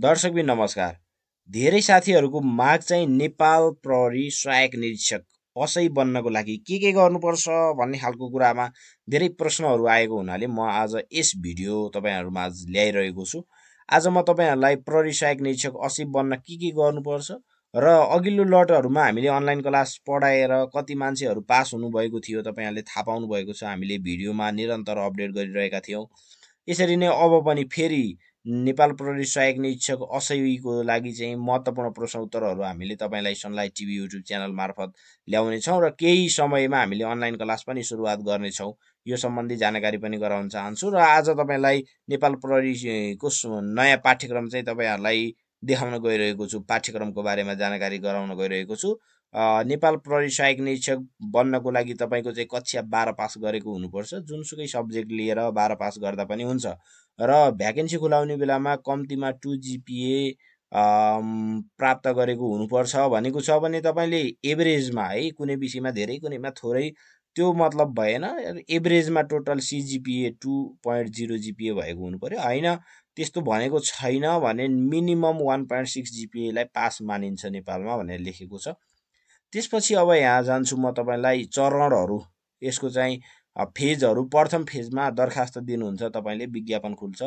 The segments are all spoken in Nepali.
दर्शकबिन नमस्कार। धेरै साथीहरूको माग चाहिँ नेपाल प्रहरी सहायक निरीक्षक असै बन्नको लागि के के गर्नुपर्छ भन्ने खालको कुरामा धेरै प्रश्नहरू आएको हुनाले म आज यस भिडियो तपाईँहरूमा आज ल्याइरहेको छु। आज म तपाईँहरूलाई प्रहरी सहायक निरीक्षक असै बन्न के के गर्नुपर्छ र अघिल्लो लटहरूमा हामीले अनलाइन क्लास पढाएर कति मान्छेहरू पास हुनुभएको थियो तपाईँहरूले थाहा पाउनु भएको छ। हामीले भिडियोमा निरन्तर अपडेट गरिरहेका थियौँ। यसरी नै अब पनि फेरि नेपाल प्रहरी सहायक निरीक्षक असैको लागि चाहिँ महत्त्वपूर्ण प्रश्न उत्तरहरू हामीले तपाईँलाई सनलाइट टिभी युट्युब च्यानल मार्फत ल्याउनेछौँ र केही समयमा हामीले अनलाइन क्लास पनि सुरुवात गर्नेछौँ। यो सम्बन्धी जानकारी पनि गराउन चाहन्छु र आज तपाईँलाई नेपाल प्रहरीको नयाँ पाठ्यक्रम चाहिँ तपाईँहरूलाई देखाउन गइरहेको छु। पाठ्यक्रमको बारेमा जानकारी गराउन गइरहेको छु। नेपाल प्रहरी सहायक निरीक्षक बन्नको लागि तपाईँको चाहिँ कक्षा बाह्र पास गरेको हुनुपर्छ। जुनसुकै सब्जेक्ट लिएर बाह्र पास गर्दा पनि हुन्छ। र भ्याकेन्सी खुलाउने बेलामा कम्तीमा टु जिपिए प्राप्त गरेको हुनुपर्छ भनेको छ भने तपाईँले एभरेजमा है कुनै विषयमा धेरै कुनैमा थोरै त्यो मतलब भएन। एभरेजमा total CGPA two point zero GPA भएको हुनु पऱ्यो होइन त्यस्तो भनेको छैन भने मिनिमम वान पोइन्ट सिक्स जिपिएलाई पास मानिन्छ नेपालमा भनेर लेखेको छ। त्यसपछि अब यहाँ जान्छु म तपाईँलाई चरणहरू। यसको चाहिँ फेजहरू। प्रथम फेजमा दरखास्त दिनुहुन्छ तपाईँले विज्ञापन खुल्छ।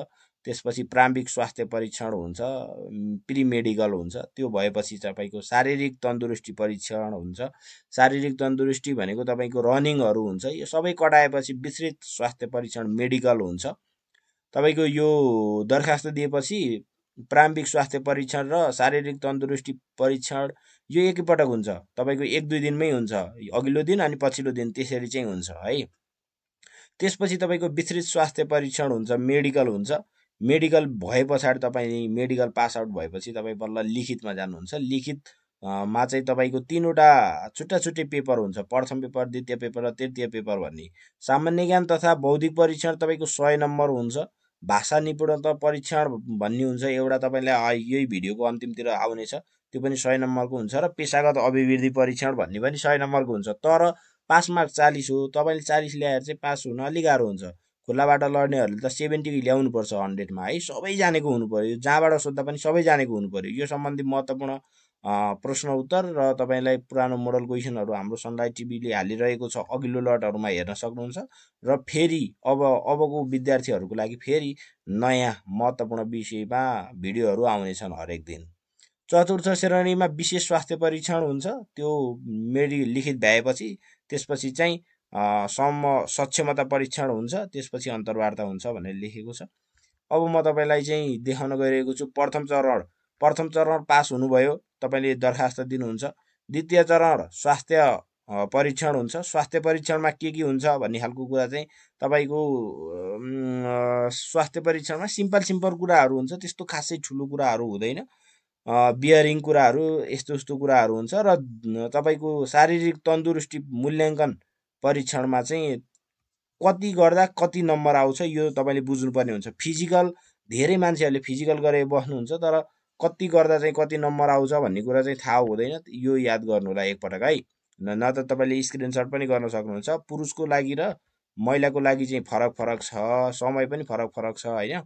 त्यसपछि प्रारम्भिक स्वास्थ्य परीक्षण हुन्छ प्रि मेडिकल हुन्छ। त्यो भएपछि तपाईँको शारीरिक तन्दुरुस्ती परीक्षण हुन्छ। शारीरिक तन्दुरुस्ती भनेको तपाईँको रनिङहरू हुन्छ। यो सबै कटाएपछि विस्तृत स्वास्थ्य परीक्षण मेडिकल हुन्छ। तपाईँको यो दरखास्त दिएपछि प्रारम्भिक स्वास्थ्य परीक्षण र शारीरिक तन्दुरुस्ती परीक्षण यो एकैपटक हुन्छ। तपाईँको एक दुई दिनमै हुन्छ। अघिल्लो दिन अनि पछिल्लो दिन त्यसरी चाहिँ हुन्छ है। त्यसपछि तपाईँको विस्तृत स्वास्थ्य परीक्षण हुन्छ मेडिकल हुन्छ। मेडिकल भए पछाडि तपाईँ मेडिकल पास आउट भएपछि तपाईँ बल्ल लिखितमा जानुहुन्छ। लिखित मा चाहिँ तपाईँको तिनवटा छुट्टा छुट्टै पेपर हुन्छ। प्रथम पेपर द्वितीय पेपर र तृतीय पेपर भन्ने। सामान्य ज्ञान तथा बौद्धिक परीक्षण तपाईँको सय नम्बर हुन्छ। भाषा निपुणता परीक्षण भन्ने हुन्छ एउटा तपाईँलाई यही भिडियोको अन्तिमतिर आउनेछ त्यो पनि सय नम्बरको हुन्छ र पेसागत अभिवृद्धि परीक्षण भन्ने पनि सय नम्बरको हुन्छ। तर पास मार्क चालिस हो तपाईँले चालिस ल्याएर चाहिँ पास हुन अलिक गाह्रो हुन्छ। खुल्लाबाट लड्नेहरूले त सेभेन्टी ल्याउनुपर्छ हन्ड्रेडमा है। सबै जानेको हुनु पऱ्यो जहाँबाट सोद्धा पनि सबै जानेको हुनु पऱ्यो यो सम्बन्धी महत्त्वपूर्ण प्रश्न उत्तर र तपाईँलाई पुरानो मोडल क्वेसनहरू हाम्रो सनलाइट टिभीले हालिरहेको छ अघिल्लो लटहरूमा हेर्न सक्नुहुन्छ र फेरि अब अबको विद्यार्थीहरूको लागि फेरि नयाँ महत्त्वपूर्ण विषयमा भिडियोहरू आउनेछन् हरेक दिन। चतुर्थ श्रेणीमा विशेष स्वास्थ्य परीक्षण हुन्छ त्यो मेडि लिखित भ्याएपछि त्यसपछि चाहिँ सम्म सक्षमता परीक्षण हुन्छ त्यसपछि अन्तर्वार्ता हुन्छ भनेर लेखेको छ। अब म तपाईँलाई चाहिँ देखाउन गइरहेको छु प्रथम चरण प्रथम चरण पास हुनुभयो। तपाईँले दरखास्त दिनुहुन्छ। द्वितीय चरण स्वास्थ्य परीक्षण हुन्छ। स्वास्थ्य परीक्षणमा के के हुन्छ भन्ने खालको कुरा चाहिँ तपाईँको स्वास्थ्य परीक्षणमा सिम्पल सिम्पल कुराहरू हुन्छ। त्यस्तो खासै ठुलो कुराहरू हुँदैन। बियरिङ कुराहरू यस्तो यस्तो कुराहरू हुन्छ र तपाईँको शारीरिक तन्दुरुस्ती मूल्याङ्कन परीक्षणमा चाहिँ कति गर्दा कति नम्बर आउँछ यो तपाईँले बुझ्नुपर्ने हुन्छ। फिजिकल धेरै मान्छेहरूले फिजिकल गरेर बस्नुहुन्छ तर कति गर्दा चाहिँ कति नम्बर आउँछ भन्ने कुरा चाहिँ थाहा हुँदैन। यो याद गर्नु होला एकपटक है। न त तपाईँले स्क्रिनसट पनि गर्न सक्नुहुन्छ। पुरुषको लागि र महिलाको लागि चाहिँ फरक फरक छ समय पनि फरक फरक छ होइन।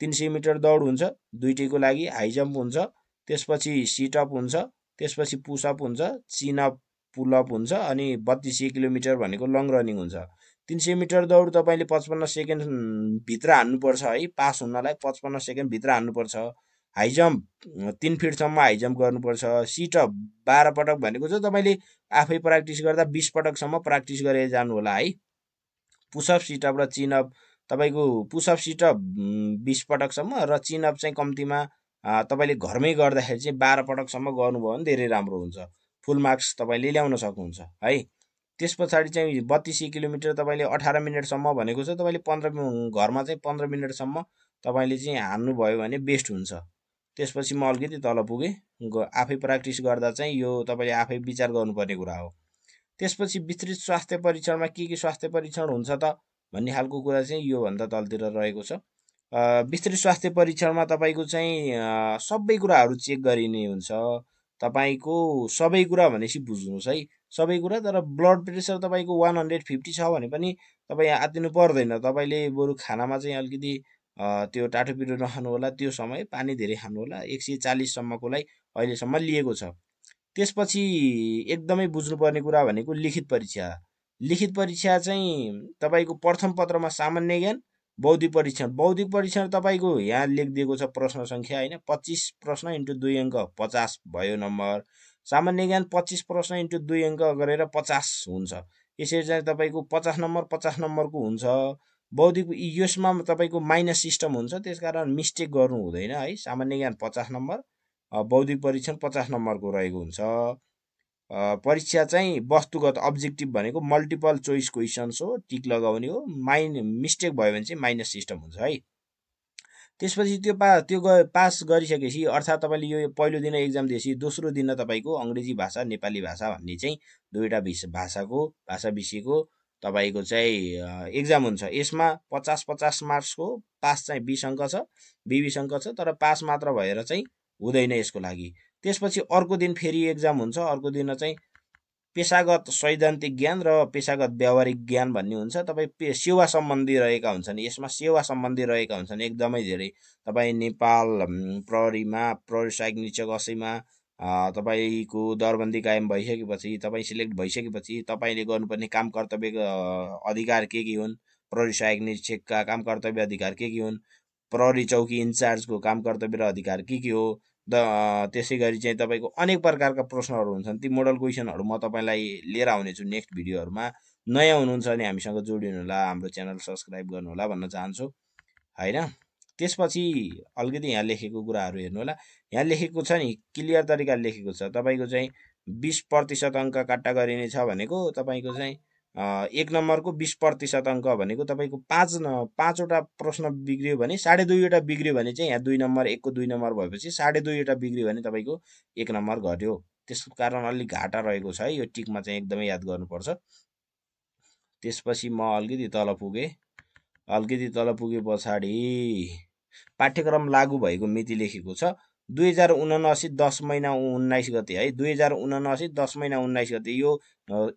तिन सय मिटर दौड हुन्छ दुइटैको लागि हाई जम्प हुन्छ त्यसपछि सिटअप हुन्छ त्यसपछि पुसअप हुन्छ चिनअप पुलअप हुन्छ अनि बत्तिस सय किलोमिटर भनेको लङ रनिङ हुन्छ। तिन सय मिटर दौड तपाईँले पचपन्न सेकेन्डभित्र हान्नुपर्छ है। पास हुनलाई पचपन्न सेकेन्डभित्र हान्नुपर्छ। हाई जम्प तिन फिटसम्म हाई जम्प गर्नुपर्छ। सिटअप बाह्र पटक भनेको चाहिँ तपाईँले आफै प्र्याक्टिस गर्दा बिस पटकसम्म प्र्याक्टिस गरेर जानु होला है पुसअप सिटअप र चिनअप तपाईँको पुसअप सिटअप बिस पटकसम्म र चिनअप चाहिँ कम्तीमा तपाईँले घरमै गर्दाखेरि चाहिँ बाह्र पटकसम्म गर्नुभयो भने धेरै राम्रो हुन्छ। फुल मार्क्स तपाईँले ल्याउन सक्नुहुन्छ है। त्यस पछाडि चाहिँ बत्तिस किलोमिटर तपाईँले अठार मिनटसम्म भनेको छ। तपाईँले पन्ध्र घरमा चाहिँ पन्ध्र मिनटसम्म तपाईँले चाहिँ हान्नुभयो भने बेस्ट हुन्छ। त्यसपछि म अलिकति तल पुगेँ। आफै प्र्याक्टिस गर्दा चाहिँ यो तपाईँले आफै विचार गर्नुपर्ने कुरा हो। त्यसपछि विस्तृत स्वास्थ्य परीक्षणमा के के स्वास्थ्य परीक्षण हुन्छ त भन्ने खालको कुरा चाहिँ योभन्दा तलतिर रहेको छ। विस्तृत स्वास्थ्य परीक्षणमा तपाईँको चाहिँ सबै कुराहरू चेक गरिने हुन्छ। तपाईँको सबै कुरा भनेपछि बुझ्नुहोस् है। सबै कुरा तर ब्लड प्रेसर तपाईँको वान हन्ड्रेड फिफ्टी छ भने पनि तपाईँ आत्तिनु पर्दैन। तपाईँले बरु खानामा चाहिँ अलिकति त्यो टाटो पिरो नखानु होला त्यो समय पानी धेरै खानु होला। एक सय चालिससम्मकोलाई अहिलेसम्म लिएको छ। त्यसपछि एकदमै बुझ्नुपर्ने कुरा भनेको लिखित परीक्षा। लिखित परीक्षा चाहिँ तपाईँको प्रथम पत्रमा सामान्य ज्ञान बौद्धिक परीक्षण। बौद्धिक परीक्षण तपाईँको यहाँ लेखिदिएको छ प्रश्न सङ्ख्या होइन? पच्चिस प्रश्न इन्टु दुई अङ्क पचास भयो नम्बर। सामान्य ज्ञान पच्चिस प्रश्न इन्टु दुई अङ्क गरेर पचास हुन्छ। यसरी चाहिँ तपाईँको पचास नम्बर पचास नम्बरको हुन्छ। बौद्धिक यसमा तपाईँको माइनस सिस्टम हुन्छ त्यस कारण मिस्टेक गर्नु हुँदैन है। सामान्य ज्ञान पचास नम्बर बौद्धिक परीक्षण पचास नम्बरको रहेको हुन्छ। परीक्षा चाहिँ वस्तुगत अब्जेक्टिभ भनेको मल्टिपल चोइस क्वेसन्स हो टिक लगाउने हो। माइन मिस्टेक भयो भने चाहिँ माइनस सिस्टम हुन्छ है। त्यसपछि त्यो पा त्यो पास गरिसकेपछि अर्थात् तपाईँले यो पहिलो दिन एक्जाम दिएपछि दोस्रो दिन तपाईँको अङ्ग्रेजी भाषा नेपाली भाषा भन्ने चाहिँ दुईवटा भाषाको भाषा विषयको तपाईँको चाहिँ इक्जाम हुन्छ। यसमा पचास पचास मार्क्सको पास चाहिँ बिस अङ्क छ बिबिस अङ्क छ तर पास मात्र भएर चाहिँ हुँदैन यसको लागि। त्यसपछि अर्को दिन फेरि एक्जाम हुन्छ। अर्को दिन चाहिँ पेसागत सैद्धान्तिक ज्ञान र पेसागत व्यावहारिक ज्ञान भन्ने हुन्छ। तपाईँ सेवा सम्बन्धी रहेका हुन्छन्। यसमा सेवा सम्बन्धी रहेका हुन्छन्। एकदमै धेरै। तपाईँ नेपाल प्रहरीमा प्रहरी सहायक निरीक्षक असैमा तपाईँको दरबन्दी कायम भइसकेपछि तपाईँ सिलेक्ट भइसकेपछि तपाईँले गर्नुपर्ने काम कर्तव्य अधिकार के के हुन्? प्रहरी सहायक निरीक्षकका काम कर्तव्य अधिकार के के हुन्? प्रहरी चौकी इन्चार्जको काम कर्तव्य र अधिकार के के हो? द त्यसै गरी चाहिँ तपाईँको अनेक प्रकारका प्रश्नहरू हुन्छन्। ती मोडल क्वेसनहरू म तपाईँलाई लिएर आउनेछु नेक्स्ट भिडियोहरूमा। नयाँ हुनुहुन्छ भने हामीसँग जोडिनु होला हाम्रो च्यानल सब्सक्राइब गर्नुहोला भन्न चाहन्छु। होइन? त्यसपछि अलिकति यहाँ लेखेको कुराहरू हेर्नु होला। यहाँ लेखेको छ नि क्लियर तरिकाले लेखेको छ। तपाईँको चाहिँ बिस प्रतिशत अङ्क काट्टा गरिने छ भनेको तपाईँको चाहिँ एक नम्बरको बिस प्रतिशत अङ्क भनेको तपाईँको पाँच न पाँचवटा प्रश्न बिग्रियो भने साढे दुईवटा बिग्रियो भने चाहिँ यहाँ दुई नम्बर एकको दुई नम्बर भएपछि साढे दुईवटा बिग्रियो भने तपाईँको एक नम्बर घट्यो। त्यसको कारण अलिक घाटा रहेको छ है यो टिकमा चाहिँ एकदमै याद गर्नुपर्छ। त्यसपछि म अलिकति तल पुगेँ। अलिकति तल पुगे पछाडि पाठ्यक्रम लागू भएको मिति लेखेको छ। दुई हजार उनासी दस महिना उन्नाइस गते है। दुई हजार उनासी दस महिना उन्नाइस गते यो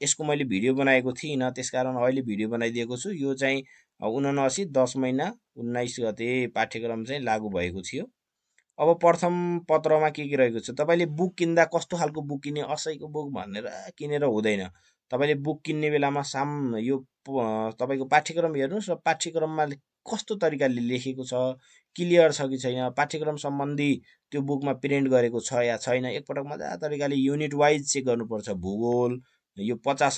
यसको मैले भिडियो बनाएको थिइनँ। त्यस कारण अहिले भिडियो बनाइदिएको छु। यो चाहिँ उनासी दस महिना उन्नाइस गते पाठ्यक्रम चाहिँ लागू भएको थियो। अब प्रथम पत्रमा के के रहेको छ? तपाईँले बुक किन्दा कस्तो खालको बुक किन्ने? असैको बुक भनेर किनेर हुँदैन। तपाईँले बुक किन्ने बेलामा साम यो तपाईँको पाठ्यक्रम हेर्नुहोस् र पाठ्यक्रममा कस्तो तरिकाले लेखेको छ क्लियर छ कि छैन पाठ्यक्रम सम्बन्धी त्यो बुकमा प्रिन्ट गरेको छ या छैन एकपटक मजा तरिकाले युनिट वाइज चेक गर्नुपर्छ भूगोल यो पचास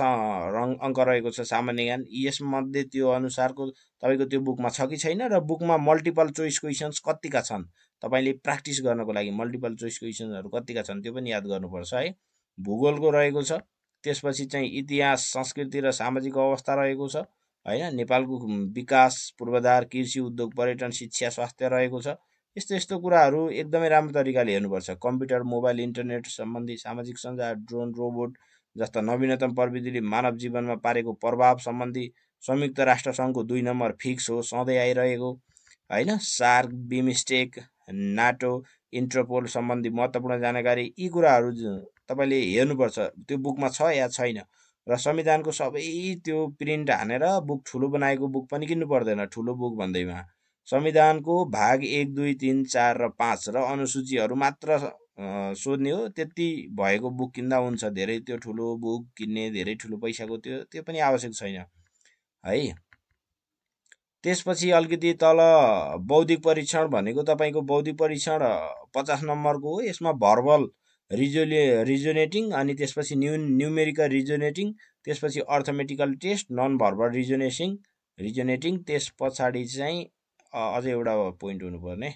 रङ अङ्क रहेको छ सामान्य ज्ञान यसमध्ये त्यो अनुसारको तपाईँको त्यो बुकमा छ कि छैन र बुकमा मल्टिपल चोइस क्वेसन्स कतिका छन् तपाईँले प्र्याक्टिस गर्नको लागि मल्टिपल चोइस क्वेसन्सहरू कतिका छन् त्यो पनि याद गर्नुपर्छ है। भूगोलको रहेको छ त्यसपछि चाहिँ इतिहास संस्कृति र सामाजिक अवस्था रहेको छ होइन? नेपालको विकास पूर्वाधार कृषि उद्योग पर्यटन शिक्षा स्वास्थ्य रहेको छ। यस्तो यस्तो कुराहरू एकदमै राम्रो तरिकाले हेर्नुपर्छ। कम्प्युटर मोबाइल इन्टरनेट सम्बन्धी सामाजिक सञ्जाल ड्रोन रोबोट जस्ता नवीनतम प्रविधिले मानव जीवनमा पारेको प्रभाव सम्बन्धी संयुक्त राष्ट्र सङ्घको दुई नम्बर फिक्स हो सधैँ आइरहेको होइन? सार्क बिमस्टेक नाटो इन्टरपोल सम्बन्धी महत्त्वपूर्ण जानकारी यी कुराहरू तपाईँले हेर्नुपर्छ। त्यो बुकमा छ या छैन? र संविधानको सबै त्यो प्रिन्ट हानेर बुक ठुलो बनाएको बुक पनि किन्नु पर्दैन ठुलो बुक भन्दैमा। संविधानको भाग एक दुई तिन चार र पाँच र अनुसूचीहरू मात्र सोध्ने हो। त्यति भएको बुक किन्दा हुन्छ। धेरै त्यो ठुलो बुक किन्ने धेरै ठुलो पैसाको त्यो त्यो पनि आवश्यक छैन। है? त्यसपछि अलिकति तल बौद्धिक परीक्षण भनेको तपाईँको बौद्धिक परीक्षण पचास नम्बरको हो। यसमा भर्बल रिजोले रिजोनेटिङ अनि त्यसपछि न्यु न्युमेरिकल रिजोनेटिङ त्यसपछि arithmetical test non verbal reasoning reasoning त्यस पछाडि चाहिँ अझै एउटा पोइन्ट हुनुपर्ने।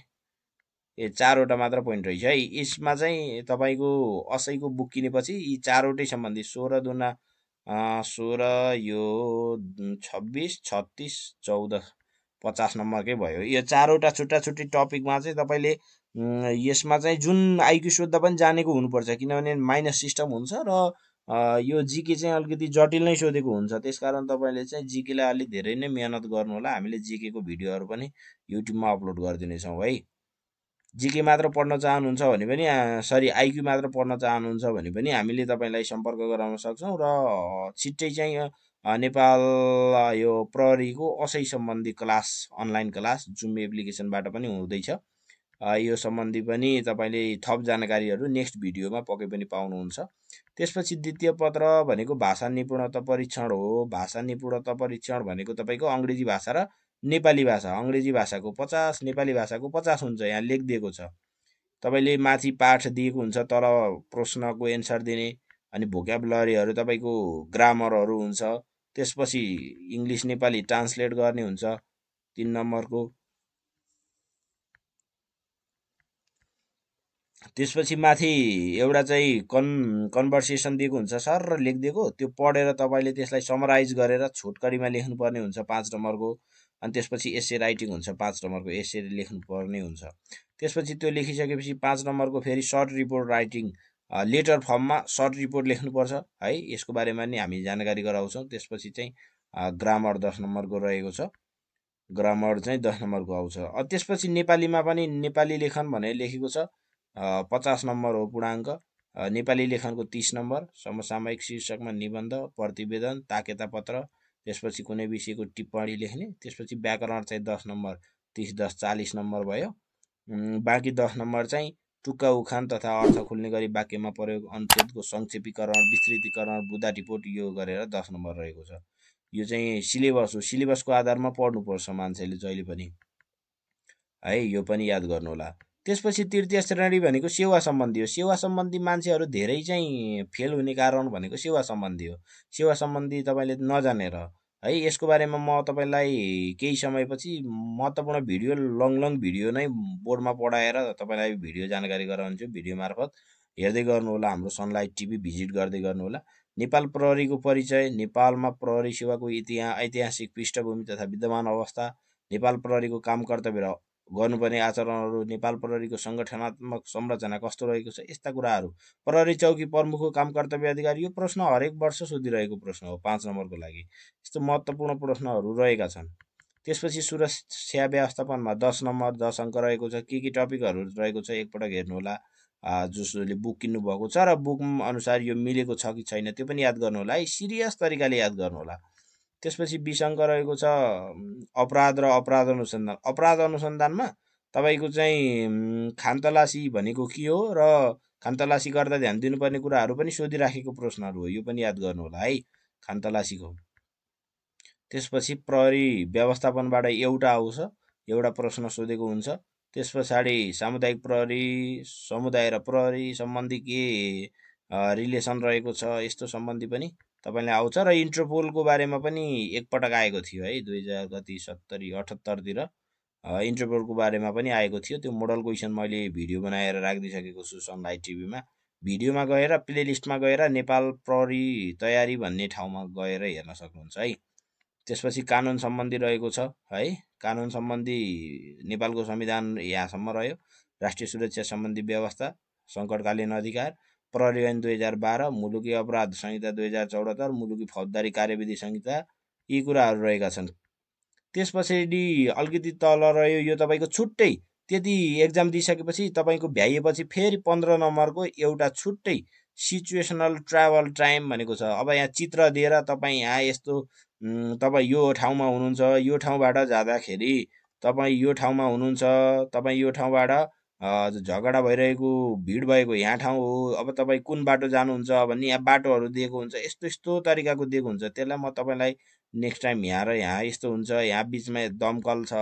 ए चारवटा मात्र पोइन्ट रहेछ है। यसमा चाहिँ तपाईँको असैको बुक किनेपछि यी चारवटै सम्बन्धी सोह्र दुना सोह्र यो छब्बिस छत्तिस चौध पचास नम्बरकै भयो। यो चारवटा छुट्टा छुट्टी टपिकमा चाहिँ तपाईँले यसमा चाहिँ जुन आइक्यू सोद्धा पनि जानेको हुनुपर्छ किनभने माइनस सिस्टम हुन्छ र यो जिके चाहिँ अलिकति जटिल नै सोधेको हुन्छ। त्यस कारण तपाईँले चाहिँ जिकेलाई अलिक धेरै नै मिहिनेत गर्नु होला। हामीले जिकेको भिडियोहरू पनि युट्युबमा अपलोड गरिदिनेछौँ है। जिके मात्र पढ्न चाहनुहुन्छ भने पनि सरी आइक्यू मात्र पढ्न चाहनुहुन्छ भने पनि हामीले तपाईँलाई सम्पर्क गराउन सक्छौँ र छिट्टै चाहिँ नेपाल यो प्रहरीको असै सम्बन्धी क्लास अनलाइन क्लास जुम एप्लिकेसनबाट पनि हुँदैछ। यो सम्बन्धी पनि तपाईँले थप जानकारीहरू नेक्स्ट भिडियोमा पक्कै पनि पाउनुहुन्छ। त्यसपछि द्वितीय पत्र भनेको भाषा निपुणता परीक्षण हो। भाषा निपुणता परीक्षण भनेको तपाईँको अङ्ग्रेजी भाषा र नेपाली भाषा अङ्ग्रेजी भाषाको पचास नेपाली भाषाको पचास हुन्छ यहाँ लेखिदिएको छ। तपाईँले माथि पाठ दिएको हुन्छ तल प्रश्नको एन्सर दिने अनि भोक्याबुलरीहरू तपाईँको ग्रामरहरू हुन्छ। त्यसपछि इङ्ग्लिस नेपाली ट्रान्सलेट गर्ने हुन्छ। तिन नम्बरको त्यसपछि माथि एउटा चाहिँ कन् कन्भर्सेसन दिएको हुन्छ सर र लेखिदिएको। त्यो पढेर तपाईँले त्यसलाई समराइज गरेर छोटकरीमा लेख्नुपर्ने हुन्छ पाँच नम्बरको। अनि त्यसपछि एसए राइटिङ हुन्छ पाँच नम्बरको एसए लेख्नुपर्ने हुन्छ। त्यसपछि त्यो लेखिसकेपछि पाँच नम्बरको फेरि सर्ट रिपोर्ट राइटिङ लेटर फर्ममा सर्ट रिपोर्ट लेख्नुपर्छ है। यसको बारेमा नि हामी जानकारी गराउँछौँ। त्यसपछि चाहिँ ग्रामर दस नम्बरको रहेको छ। ग्रामर चाहिँ दस नम्बरको आउँछ। त्यसपछि नेपालीमा पनि नेपाली लेखन भनेर लेखेको छ। पचास नम्बर हो पूर्णाङ्क। नेपाली लेखनको तिस नम्बर समसामयिक शीर्षकमा निबन्ध प्रतिवेदन ताकेता पत्र त्यसपछि कुनै विषयको टिप्पणी लेख्ने त्यसपछि व्याकरण चाहिँ दस नम्बर तिस दस चालिस नम्बर भयो। बाँकी दस नम्बर चाहिँ टुक्का उखान तथा अर्थ खुल्ने गरी वाक्यमा प्रयोग अनुच्छेदको सङ्क्षेपीकरण विस्तृतीकरण बुदा रिपोर्ट यो गरेर दस नम्बर रहेको छ। यो चाहिँ सिलेबस हो। सिलेबसको आधारमा पढ्नुपर्छ मान्छेले जहिले पनि। है यो पनि याद गर्नुहोला। त्यसपछि तृतीय श्रेणी भनेको सेवा सम्बन्धी हो। सेवा सम्बन्धी मान्छेहरू धेरै चाहिँ फेल हुने कारण भनेको सेवा सम्बन्धी हो। सेवा सम्बन्धी तपाईँले नजानेर है यसको बारेमा म तपाईँलाई केही समयपछि महत्त्वपूर्ण भिडियो लङ लङ भिडियो नै बोर्डमा पढाएर तपाईँलाई भिडियो जानकारी गराउँछु भिडियो मार्फत। हेर्दै गर्नुहोला हाम्रो सनलाइट टिभी भिजिट गर्दै गर्नुहोला नेपाल प्रहरीको परिचय नेपालमा प्रहरी सेवाको इतिहास ऐतिहासिक पृष्ठभूमि तथा विद्यमान अवस्था नेपाल प्रहरीको काम कर्तव्य गर्नुपर्ने आचरणहरू नेपाल प्रहरीको सङ्गठनात्मक संरचना कस्तो रहेको छ यस्ता कुराहरू। प्रहरी चौकी प्रमुखको काम कर्तव्य अधिकारी यो प्रश्न हरेक वर्ष सोधिरहेको प्रश्न हो पाँच नम्बरको लागि। यस्तो महत्त्वपूर्ण प्रश्नहरू रहेका छन्। त्यसपछि सुरक्षा व्यवस्थापनमा दस नम्बर दस अङ्क रहेको छ। के के टपिकहरू रहेको छ एकपटक हेर्नुहोला। जसले बुक किन्नुभएको छ र बुक अनुसार यो मिलेको छ कि छैन त्यो पनि याद गर्नुहोला। है सिरियस तरिकाले याद गर्नुहोला। त्यसपछि विसङ्ग रहेको छ अपराध र अपराध अनुसन्धान। अपराध अनुसन्धानमा तपाईँको चाहिँ खानतलासी भनेको के हो र खानतलासी गर्दा ध्यान दिनुपर्ने कुराहरू पनि सोधिराखेको प्रश्नहरू हो। यो पनि याद गर्नु होला है खानतलासीको। त्यसपछि प्रहरी व्यवस्थापनबाट एउटा आउँछ एउटा प्रश्न सोधेको हुन्छ। त्यस पछाडि सामुदायिक प्रहरी समुदाय र प्रहरी सम्बन्धी के रिलेसन रहेको छ यस्तो सम्बन्धी पनि तपाईँलाई आउँछ र इन्टरपोलको बारेमा पनि एकपटक आएको थियो है दुई हजार कति सत्तरी अठहत्तरतिर इन्टरपोलको बारेमा पनि आएको थियो। त्यो मोडल क्वेसन मैले भिडियो बनाएर राखिदिइसकेको छु सनलाइट टिभीमा। भिडियोमा गएर प्लेलिस्टमा गएर नेपाल प्रहरी तयारी भन्ने ठाउँमा गएर हेर्न सक्नुहुन्छ है। त्यसपछि कानुन सम्बन्धी रहेको छ है। कानुन सम्बन्धी नेपालको संविधान यहाँसम्म रह्यो। राष्ट्रिय सुरक्षा सम्बन्धी व्यवस्था सङ्कटकालीन अधिकार प्रहरी ऐन दुई हजार बाह्र मुलुकी अपराध संहिता दुई हजार चौहत्तर मुलुकी फौजदारी कार्यविधि संहिता यी कुराहरू रहेका छन्। त्यस पछाडि अलिकति तल रह्यो यो तपाईँको छुट्टै। त्यति एक्जाम दिइसकेपछि तपाईँको भ्याइएपछि फेरि पन्ध्र नम्बरको एउटा छुट्टै सिचुएसनल ट्राभल टाइम भनेको छ। अब यहाँ चित्र दिएर तपाईँ यहाँ यस्तो तपाईँ यो ठाउँमा हुनुहुन्छ यो ठाउँबाट जाँदाखेरि तपाईँ यो ठाउँमा हुनुहुन्छ तपाईँ यो ठाउँबाट झगडा भइरहेको भिड भएको यहाँ ठाउँ हो। अब तपाईँ कुन बाटो जानुहुन्छ भन्ने यहाँ बाटोहरू दिएको हुन्छ यस्तो यस्तो तरिकाको दिएको हुन्छ त्यसलाई म तपाईँलाई नेक्स्ट टाइम यहाँ र यहाँ यस्तो हुन्छ यहाँ बिचमा दमकल छ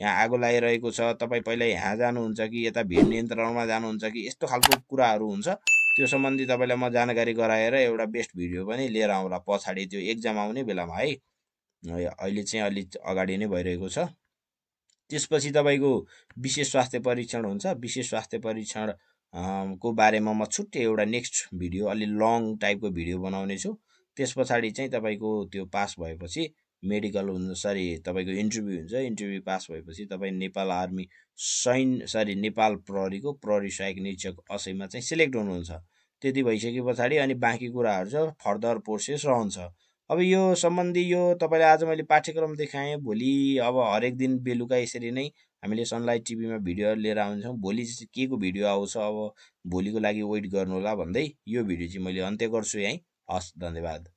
यहाँ आगो लागिरहेको छ तपाईँ पहिला यहाँ जानुहुन्छ कि यता भिड नियन्त्रणमा जानुहुन्छ कि यस्तो खालको कुराहरू हुन्छ त्यो सम्बन्धी तपाईँलाई म जानकारी गराएर एउटा बेस्ट भिडियो पनि लिएर आउँला पछाडि त्यो एक्जाम आउने बेलामा है। अहिले चाहिँ अलिक अगाडि नै भइरहेको छ। त्यसपछि तपाईँको विशेष स्वास्थ्य परीक्षण हुन्छ। विशेष स्वास्थ्य परीक्षण को बारेमा म छुट्टै एउटा नेक्स्ट भिडियो अलि लङ टाइपको भिडियो बनाउने छु त्यस पछाडि चाहिँ तपाईँको त्यो पास भएपछि मेडिकल हुनु सरी तपाईँको इन्टरभ्यू हुन्छ। इन्टरभ्यू पास भएपछि तपाईँ नेपाल आर्मी सैन्य सरी नेपाल प्रहरीको प्रहरी सहायक निरीक्षक असैमा चाहिँ सिलेक्ट हुनुहुन्छ। त्यति भइसके पछाडि अनि बाँकी कुराहरू चाहिँ फर्दर प्रोसेस रहन्छ। अब यो सम्बन्धी यो तपाईँलाई आज मैले पाठ्यक्रम देखाएँ भोलि अब हरेक दिन बेलुका यसरी नै हामीले सनलाइट टिभीमा भिडियोहरू लिएर आउँछौँ भोलि चाहिँ के को भिडियो आउँछ अब भोलिको लागि वेट गर्नु होला भन्दै यो भिडियो चाहिँ मैले अन्त्य गर्छु यहीँ हस् धन्यवाद।